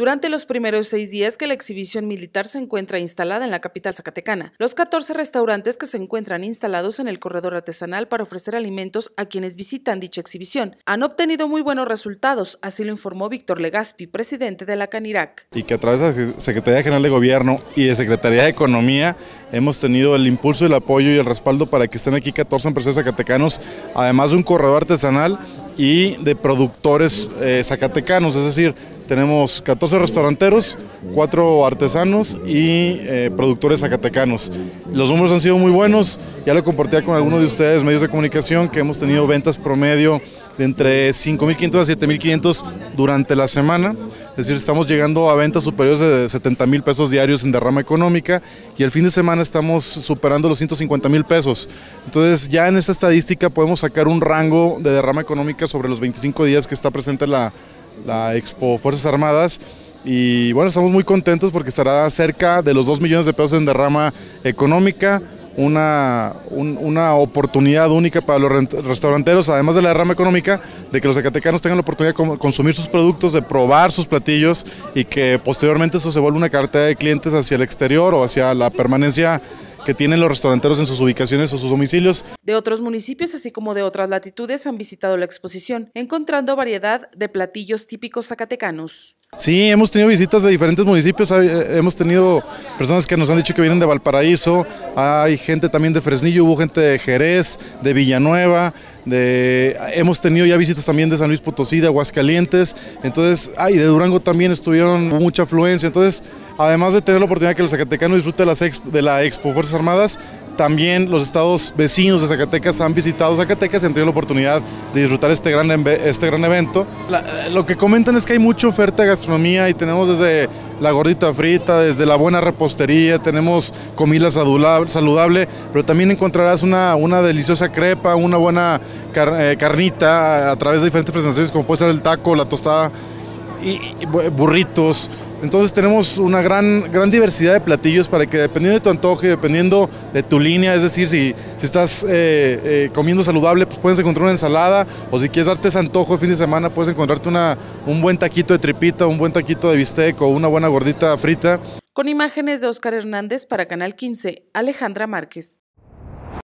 durante los primeros seis días que la exhibición militar se encuentra instalada en la capital zacatecana. Los 14 restaurantes que se encuentran instalados en el corredor artesanal para ofrecer alimentos a quienes visitan dicha exhibición han obtenido muy buenos resultados, así lo informó Víctor Legaspi, presidente de la CANIRAC. Y que a través de la Secretaría General de Gobierno y de Secretaría de Economía hemos tenido el impulso, el apoyo y el respaldo para que estén aquí 14 empresarios zacatecanos, además de un corredor artesanal y de productores eh, zacatecanos, es decir, tenemos 14 restauranteros, 4 artesanos y eh, productores zacatecanos. Los números han sido muy buenos, ya lo compartía con algunos de ustedes, medios de comunicación, que hemos tenido ventas promedio de entre 5.500 a 7.500 durante la semana. Es decir, estamos llegando a ventas superiores de 70 mil pesos diarios en derrama económica y el fin de semana estamos superando los 150 mil pesos. Entonces ya en esta estadística podemos sacar un rango de derrama económica sobre los 25 días que está presente la, Expo Fuerzas Armadas y bueno, estamos muy contentos porque estará cerca de los 2 millones de pesos en derrama económica, una, una oportunidad única para los restauranteros, además de la derrama económica, de que los zacatecanos tengan la oportunidad de consumir sus productos, de probar sus platillos y que posteriormente eso se vuelva una cartera de clientes hacia el exterior o hacia la permanencia que tienen los restauranteros en sus ubicaciones o sus domicilios. De otros municipios, así como de otras latitudes, han visitado la exposición, encontrando variedad de platillos típicos zacatecanos. Sí, hemos tenido visitas de diferentes municipios, eh, hemos tenido personas que nos han dicho que vienen de Valparaíso, hay gente también de Fresnillo, hubo gente de Jerez, de Villanueva, de, hemos tenido ya visitas también de San Luis Potosí, de Aguascalientes, entonces, ay, de Durango también estuvieron mucha afluencia, entonces, además de tener la oportunidad que los zacatecanos disfruten de, las de la Expo Fuerzas Armadas, también los estados vecinos de Zacatecas han visitado Zacatecas y han tenido la oportunidad de disfrutar este gran, este gran evento. lo que comentan es que hay mucha oferta de gastronomía y tenemos desde la gordita frita, desde la buena repostería, tenemos comida saludable, pero también encontrarás una, una deliciosa crepa, una buena eh, carnita a través de diferentes presentaciones como puede ser el taco, la tostada y burritos. Entonces tenemos una gran, gran diversidad de platillos para que dependiendo de tu antojo y dependiendo de tu línea, es decir, si, si estás eh, eh, comiendo saludable, pues puedes encontrar una ensalada, o si quieres darte ese antojo de fin de semana, puedes encontrarte una, un buen taquito de tripita, un buen taquito de bistec o una buena gordita frita. Con imágenes de Oscar Hernández para Canal 15, Alejandra Márquez.